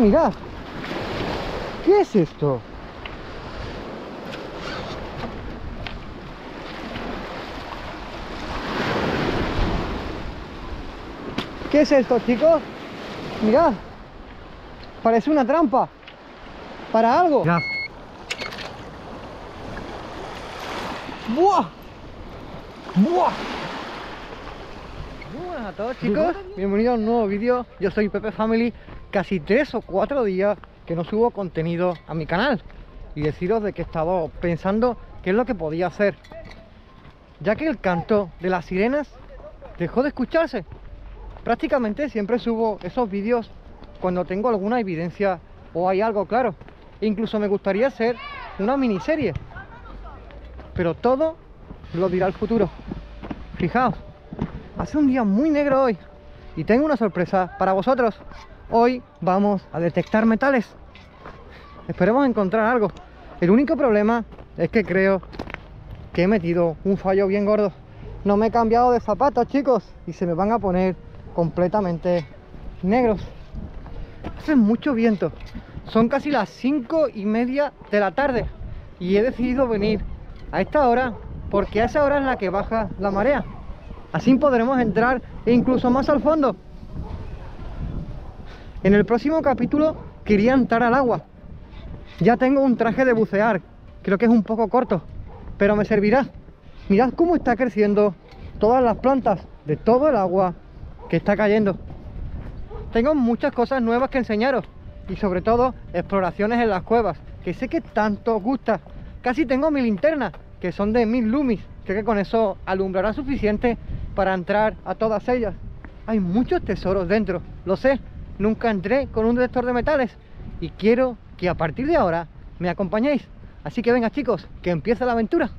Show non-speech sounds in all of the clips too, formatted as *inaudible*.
Mirad. ¿Qué es esto? ¿Qué es esto, chicos? Mirad. Parece una trampa. Para algo. Mirad. ¡Buah! ¡Buah! Muy buenas a todos chicos, bienvenidos a un nuevo vídeo, yo soy Pepe Family, casi tres o cuatro días que no subo contenido a mi canal. Y deciros de que he estado pensando qué es lo que podía hacer. Ya que el canto de las sirenas dejó de escucharse. Prácticamente siempre subo esos vídeos cuando tengo alguna evidencia o hay algo claro. Incluso me gustaría hacer una miniserie. Pero todo lo dirá el futuro. Fijaos hace un día muy negro hoy y tengo una sorpresa para vosotros hoy vamos a detectar metales. Esperemos encontrar algo. El único problema es que creo que he metido un fallo bien gordo. No me he cambiado de zapatos chicos y se me van a poner completamente negros. Hace mucho viento. Son casi las cinco y media de la tarde y he decidido venir a esta hora porque a esa hora es la que baja la marea. Así podremos entrar incluso más al fondo en el próximo capítulo quería entrar al agua. Ya tengo un traje de bucear. Creo que es un poco corto pero me servirá. Mirad cómo está creciendo todas las plantas de todo el agua que está cayendo. Tengo muchas cosas nuevas que enseñaros y sobre todo exploraciones en las cuevas que sé que tanto os gusta. Casi tengo mi linterna que son de mil lumis. Creo que con eso alumbrará suficiente para entrar a todas ellas. Hay muchos tesoros dentro lo sé nunca entré con un detector de metales y quiero que a partir de ahora me acompañéis. Así que venga chicos que empieza la aventura.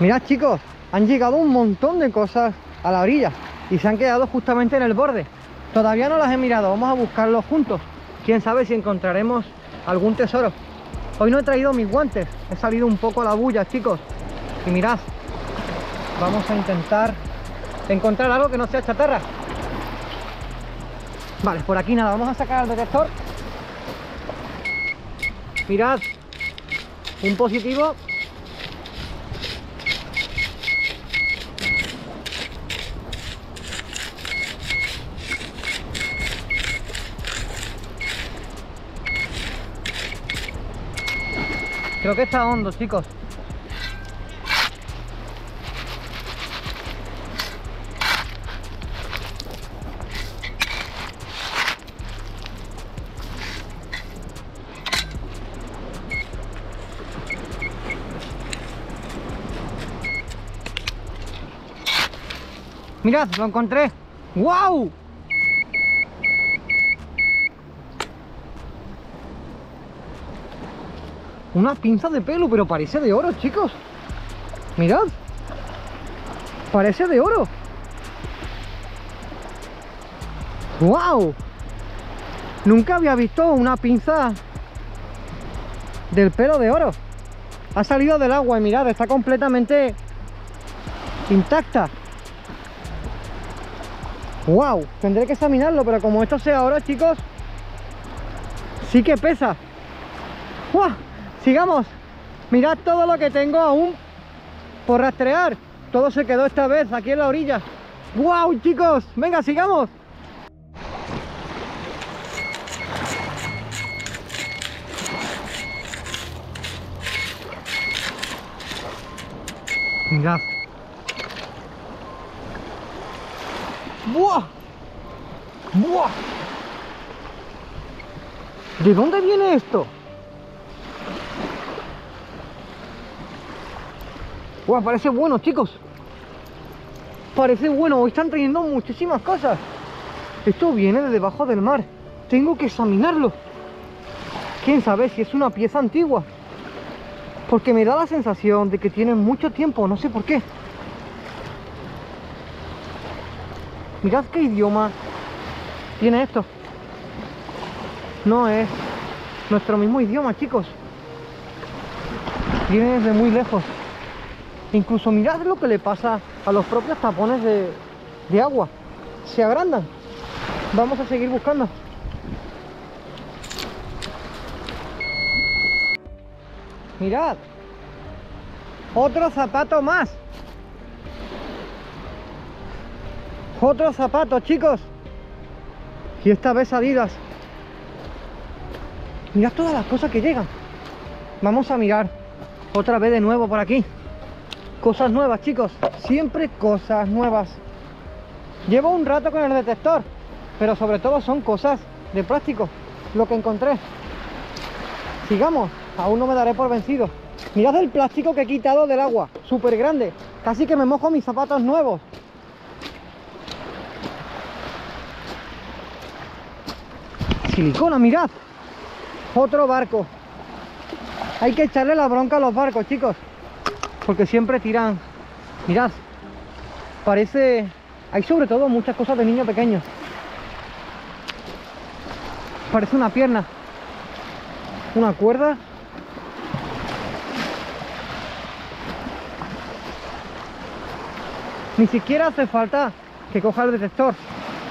Mirad chicos han llegado un montón de cosas a la orilla y se han quedado justamente en el borde. Todavía no las he mirado vamos a buscarlos juntos. Quién sabe si encontraremos algún tesoro. Hoy no he traído mis guantes, he salido un poco a la bulla, chicos. Y mirad, vamos a intentar encontrar algo que no sea chatarra. Vale, por aquí nada, vamos a sacar el detector. Mirad, un positivo Creo que está hondo, chicos. Mirad, lo encontré. ¡Wow! Una pinza de pelo, pero parece de oro, chicos. Mirad. Parece de oro. ¡Wow! Nunca había visto una pinza del pelo de oro. Ha salido del agua y mirad, está completamente intacta. ¡Wow! Tendré que examinarlo, pero como esto sea oro, chicos, sí que pesa. ¡Wow! Sigamos. Mirad todo lo que tengo aún por rastrear. Todo se quedó esta vez aquí en la orilla. ¡Wow, chicos! Venga, sigamos. Mirad. ¡Buah! ¡Buah! ¿De dónde viene esto? Wow, parece bueno, chicos. Parece bueno. Están trayendo muchísimas cosas. Esto viene de debajo del mar. Tengo que examinarlo. Quién sabe si es una pieza antigua. Porque me da la sensación de que tiene mucho tiempo. No sé por qué. Mirad qué idioma tiene esto. No es nuestro mismo idioma, chicos. Viene desde muy lejos. Incluso mirad lo que le pasa a los propios tapones de, agua. Se agrandan. Vamos a seguir buscando. Mirad. Otro zapato más. Otro zapato, chicos. Y esta vez Adidas. Mirad todas las cosas que llegan. Vamos a mirar otra vez de nuevo por aquí. Cosas nuevas, chicos. Siempre cosas nuevas. Llevo un rato con el detector, pero sobre todo son cosas de plástico. Lo que encontré. Sigamos. Aún no me daré por vencido. Mirad el plástico que he quitado del agua. Súper grande. Casi que me mojo mis zapatos nuevos. Silicona, mirad. Otro barco. Hay que echarle la bronca a los barcos, chicos. Porque siempre tiran. Mirad. Parece... Hay sobre todo muchas cosas de niños pequeños. Parece una pierna. Una cuerda. Ni siquiera hace falta que coja el detector.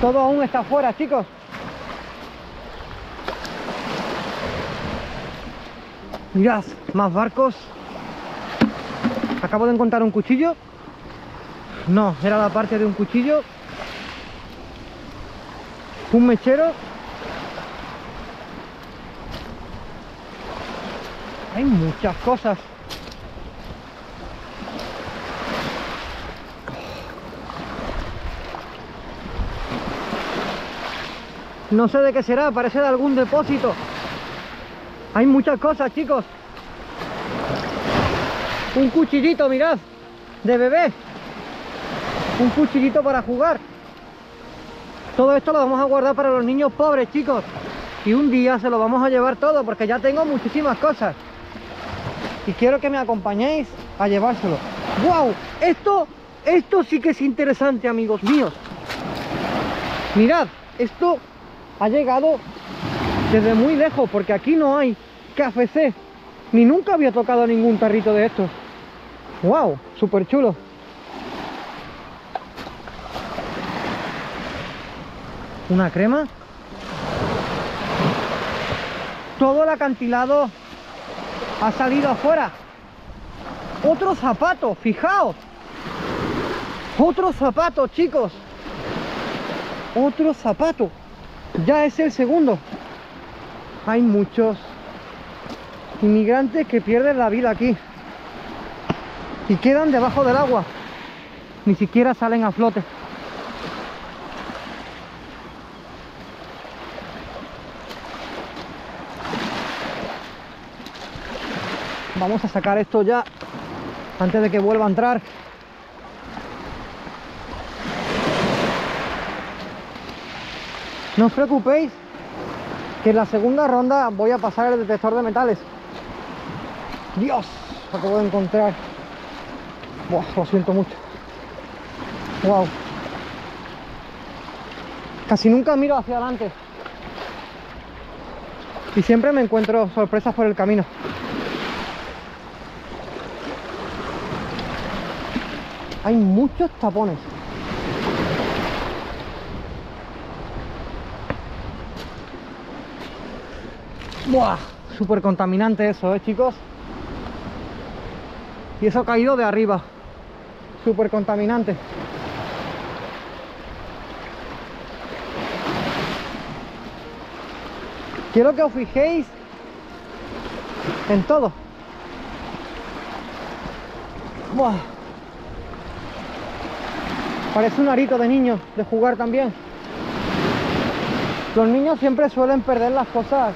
Todo aún está afuera, chicos. Mirad, más barcos. Acabo de encontrar un cuchillo. No, era la parte de un cuchillo. Un mechero. Hay muchas cosas. No sé de qué será, parece de algún depósito. Hay muchas cosas, chicos. Un cuchillito, mirad, de bebé. Un cuchillito para jugar. Todo esto lo vamos a guardar para los niños pobres, chicos. Y un día se lo vamos a llevar todo, porque ya tengo muchísimas cosas. Y quiero que me acompañéis a llevárselo. ¡Wow! Esto, esto sí que es interesante, amigos míos. Mirad, esto ha llegado desde muy lejos porque aquí no hay KFC ni nunca había tocado ningún tarrito de estos. Wow, súper chulo una crema todo el acantilado ha salido afuera. Otro zapato, fijaos. Otro zapato chicos. Otro zapato. Ya es el segundo. Hay muchos inmigrantes que pierden la vida aquí y quedan debajo del agua. Ni siquiera salen a flote. Vamos a sacar esto ya antes de que vuelva a entrar. No os preocupéis que en la segunda ronda voy a pasar el detector de metales. Dios, acabo de encontrar. Lo siento mucho. Wow. Casi nunca miro hacia adelante. Y siempre me encuentro sorpresas por el camino. Hay muchos tapones. Buah, súper contaminante eso, ¿eh, chicos? Y eso ha caído de arriba. Súper contaminante. Quiero que os fijéis en todo. Buah. Parece un arito de niños de jugar también. Los niños siempre suelen perder las cosas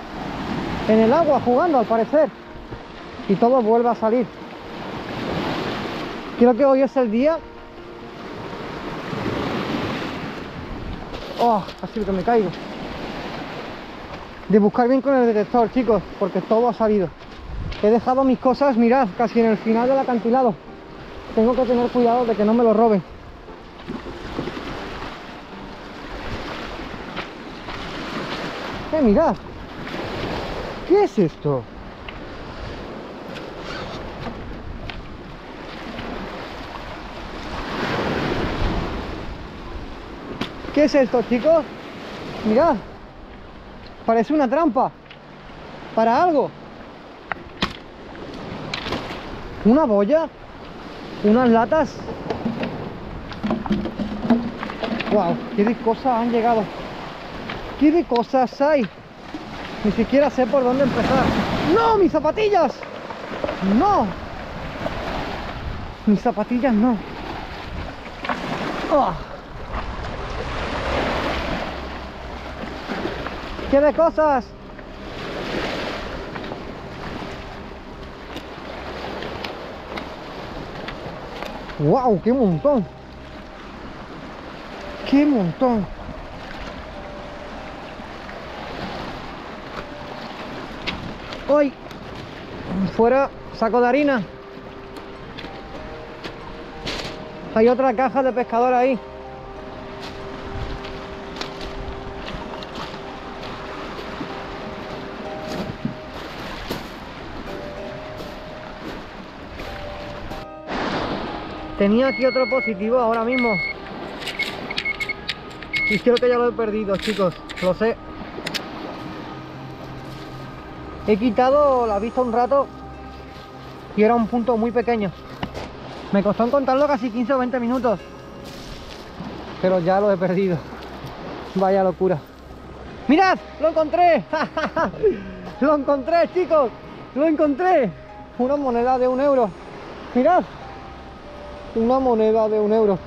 en el agua jugando al parecer. Y todo vuelve a salir. Creo que hoy es el día. Oh, casi que me caigo. De buscar bien con el detector chicos porque todo ha salido. He dejado mis cosas mirad casi en el final del acantilado. Tengo que tener cuidado de que no me lo roben. Eh mirad ¿Qué es esto? ¿Qué es esto, chicos? Mirad. Parece una trampa. Para algo. Una boya. Unas latas. Wow, qué de cosas han llegado. ¿Qué de cosas hay? Ni siquiera sé por dónde empezar. ¡No! ¡Mis zapatillas! ¡No! Mis zapatillas no. ¡Ah! ¿Qué de cosas? ¡Wow! ¡Qué montón! ¡Qué montón! Hoy fuera saco de harina. Hay otra caja de pescador ahí. Tenía aquí otro positivo ahora mismo. Y creo que ya lo he perdido, chicos. Lo sé. He quitado la vista un rato y era un punto muy pequeño. Me costó encontrarlo casi 15 o 20 minutos. Pero ya lo he perdido. Vaya locura. ¡Mirad! ¡Lo encontré! *laughs* ¡Lo encontré, chicos! ¡Lo encontré! Una moneda de un euro. ¡Mirad! Una moneda de un euro.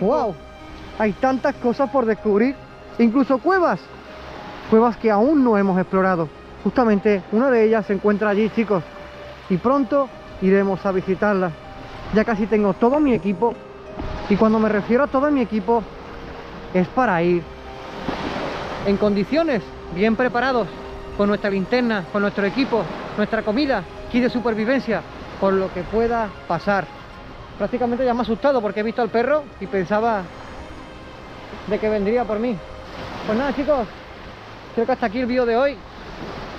¡Wow! Hay tantas cosas por descubrir. Incluso cuevas. Cuevas que aún no hemos explorado. Justamente una de ellas se encuentra allí, chicos. Y pronto iremos a visitarla. Ya casi tengo todo mi equipo. Y cuando me refiero a todo mi equipo, es para ir en condiciones, bien preparados, con nuestra linterna, con nuestro equipo, nuestra comida, kit de supervivencia, por lo que pueda pasar. Prácticamente ya me he asustado porque he visto al perro y pensaba de que vendría por mí. Pues nada chicos, creo que hasta aquí el vídeo de hoy.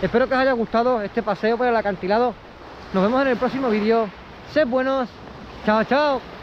Espero que os haya gustado este paseo por el acantilado. Nos vemos en el próximo vídeo. Sed buenos. Chao, chao.